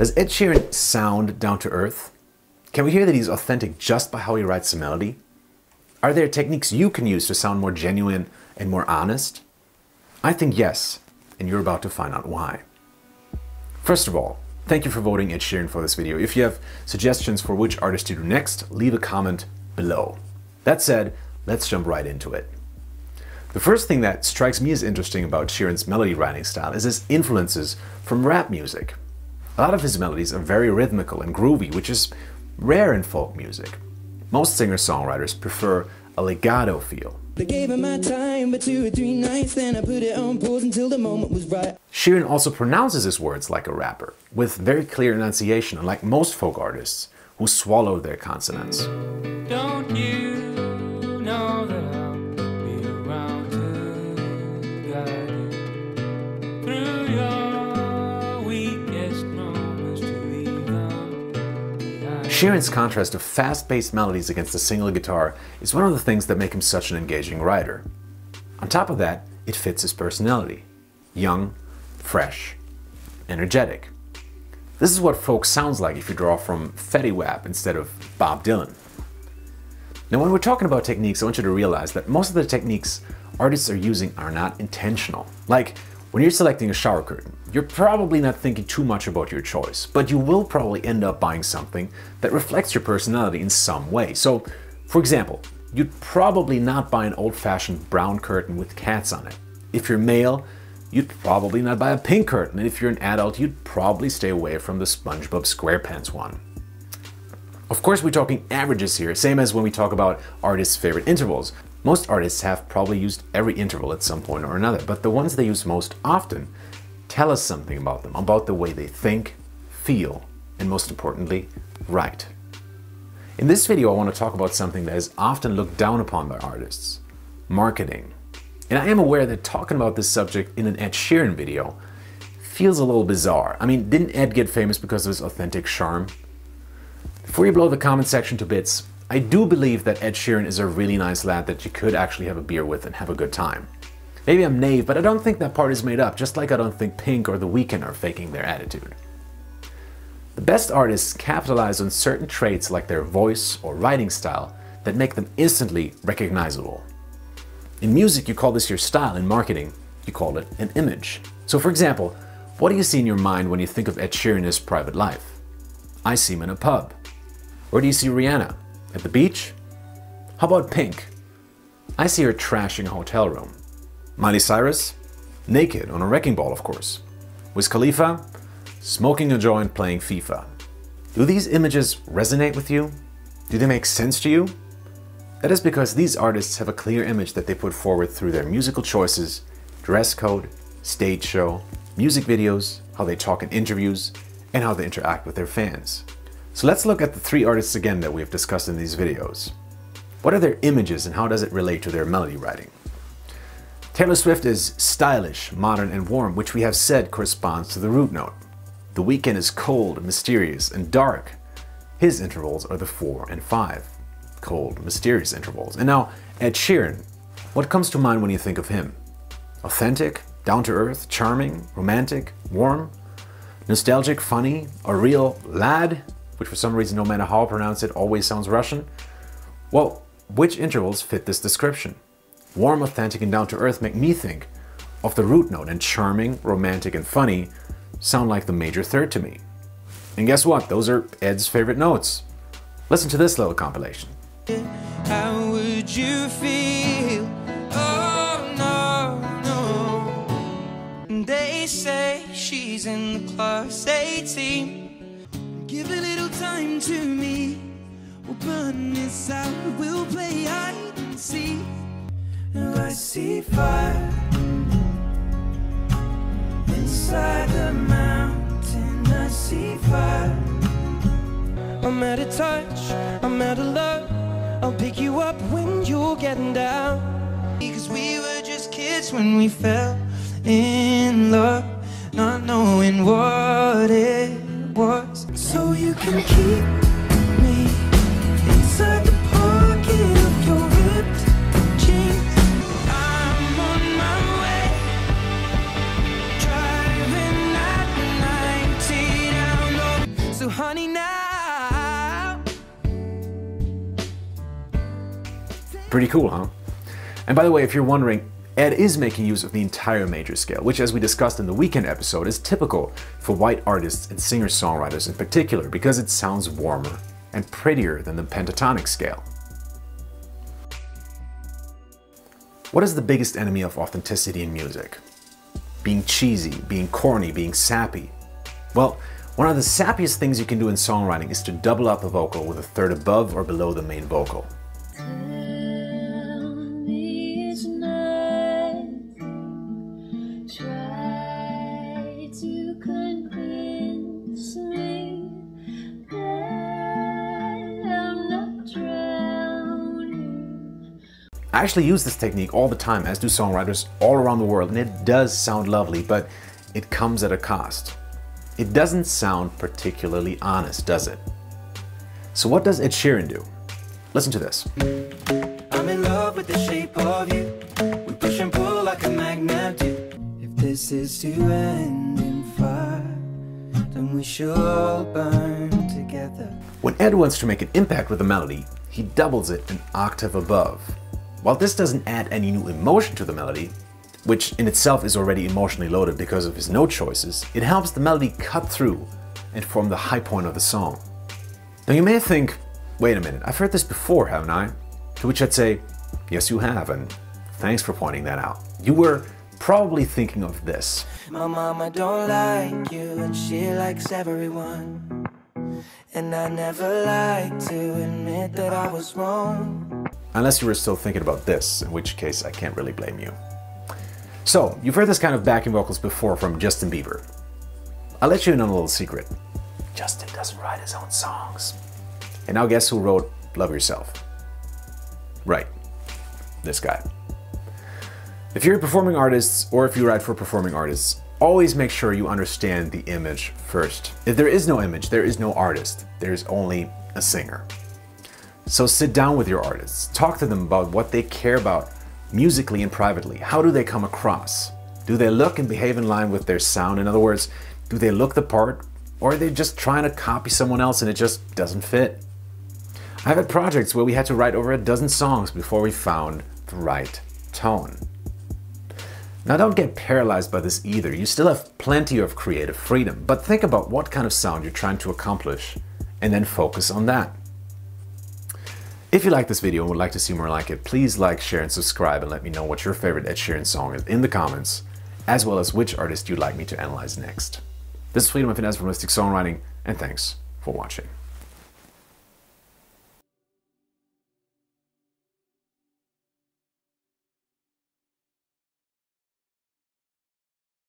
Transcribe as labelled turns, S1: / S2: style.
S1: Does Ed Sheeran sound down to earth? Can we hear that he's authentic just by how he writes the melody? Are there techniques you can use to sound more genuine and more honest? I think yes, and you're about to find out why. First of all, thank you for voting Ed Sheeran for this video. If you have suggestions for which artist to do next, leave a comment below. That said, let's jump right into it. The first thing that strikes me as interesting about Sheeran's melody writing style is his influences from rap music. A lot of his melodies are very rhythmical and groovy, which is rare in folk music. Most singer-songwriters prefer a legato feel. Time, nights, right. Sheeran also pronounces his words like a rapper, with very clear enunciation, unlike most folk artists, who swallow their consonants. Sheeran's contrast of fast-paced melodies against a single guitar is one of the things that make him such an engaging writer. On top of that, it fits his personality. Young, fresh, energetic. This is what folk sounds like if you draw from Fetty Wap instead of Bob Dylan. Now when we're talking about techniques, I want you to realize that most of the techniques artists are using are not intentional. Like, when you're selecting a shower curtain, you're probably not thinking too much about your choice, but you will probably end up buying something that reflects your personality in some way. So, for example, you'd probably not buy an old-fashioned brown curtain with cats on it. If you're male, you'd probably not buy a pink curtain, and if you're an adult, you'd probably stay away from the SpongeBob SquarePants one. Of course, we're talking averages here, same as when we talk about artists' favorite intervals. Most artists have probably used every interval at some point or another, but the ones they use most often tell us something about them, about the way they think, feel, and most importantly, write. In this video I want to talk about something that is often looked down upon by artists, marketing. And I am aware that talking about this subject in an Ed Sheeran video feels a little bizarre. I mean, didn't Ed get famous because of his authentic charm? Before you blow the comment section to bits, I do believe that Ed Sheeran is a really nice lad that you could actually have a beer with and have a good time. Maybe I'm naive, but I don't think that part is made up, just like I don't think Pink or The Weeknd are faking their attitude. The best artists capitalize on certain traits like their voice or writing style that make them instantly recognizable. In music, you call this your style. In marketing, you call it an image. So for example, what do you see in your mind when you think of Ed Sheeran's private life? I see him in a pub. Where do you see Rihanna? At the beach? How about Pink? I see her trashing a hotel room. Miley Cyrus? Naked on a wrecking ball, of course. Wiz Khalifa? Smoking a joint playing FIFA. Do these images resonate with you? Do they make sense to you? That is because these artists have a clear image that they put forward through their musical choices, dress code, stage show, music videos, how they talk in interviews, and how they interact with their fans. So let's look at the three artists again that we have discussed in these videos. What are their images and how does it relate to their melody writing? Taylor Swift is stylish, modern, and warm, which we have said corresponds to the root note. The Weeknd is cold, mysterious, and dark. His intervals are the 4 and 5. Cold, mysterious intervals. And now, Ed Sheeran. What comes to mind when you think of him? Authentic, down to earth, charming, romantic, warm, nostalgic, funny, a real lad? Which for some reason, no matter how I pronounce it, always sounds Russian? Well, which intervals fit this description? Warm, authentic, and down to earth make me think of the root note, and charming, romantic, and funny sound like the major third to me. And guess what? Those are Ed's favorite notes. Listen to this little compilation. Oh, she's in class 18. Give a little time to me. We'll burn this out. We'll play hide and seek. Now I see fire inside the mountain. I see fire. I'm out of touch. I'm out of love. I'll pick you up when you're getting down. Because we were just kids when we fell in love, not knowing what it so you can keep me inside the pocket of your ripped jeans. I'm on my way, driving at So honey now. Pretty cool, huh? And by the way, if you're wondering, Ed is making use of the entire major scale, which as we discussed in the Weeknd episode is typical for white artists and singer-songwriters in particular because it sounds warmer and prettier than the pentatonic scale. What is the biggest enemy of authenticity in music? Being cheesy, being corny, being sappy. Well, one of the sappiest things you can do in songwriting is to double up a vocal with a third above or below the main vocal. I actually use this technique all the time, as do songwriters all around the world, and it does sound lovely, but it comes at a cost. It doesn't sound particularly honest, does it? So what does Ed Sheeran do? Listen to this. I'm in love with the shape of you. We push and pull like a magnet do. If this is to end in fire, then we should all burn together. When Ed wants to make an impact with a melody, he doubles it an octave above. While this doesn't add any new emotion to the melody, which in itself is already emotionally loaded because of his note choices, it helps the melody cut through and form the high point of the song. Now you may think, wait a minute, I've heard this before, haven't I? To which I'd say, yes you have, and thanks for pointing that out. You were probably thinking of this. My mama don't like you and she likes everyone. And I never like to admit that I was wrong. Unless you were still thinking about this, in which case I can't really blame you. So, you've heard this kind of backing vocals before from Justin Bieber. I'll let you in on a little secret. Justin doesn't write his own songs. And now guess who wrote Love Yourself? Right, this guy. If you're a performing artist or if you write for performing artists, always make sure you understand the image first. If there is no image, there is no artist. There's only a singer. So sit down with your artists, talk to them about what they care about musically and privately. How do they come across? Do they look and behave in line with their sound? In other words, do they look the part or are they just trying to copy someone else and it just doesn't fit? I've had projects where we had to write over a dozen songs before we found the right tone. Now don't get paralyzed by this either, you still have plenty of creative freedom, but think about what kind of sound you're trying to accomplish and then focus on that. If you like this video and would like to see more like it, please like, share, and subscribe and let me know what your favorite Ed Sheeran song is in the comments, as well as which artist you'd like me to analyze next. This is Friedemann Findeisen from Holistic Songwriting, and thanks for watching.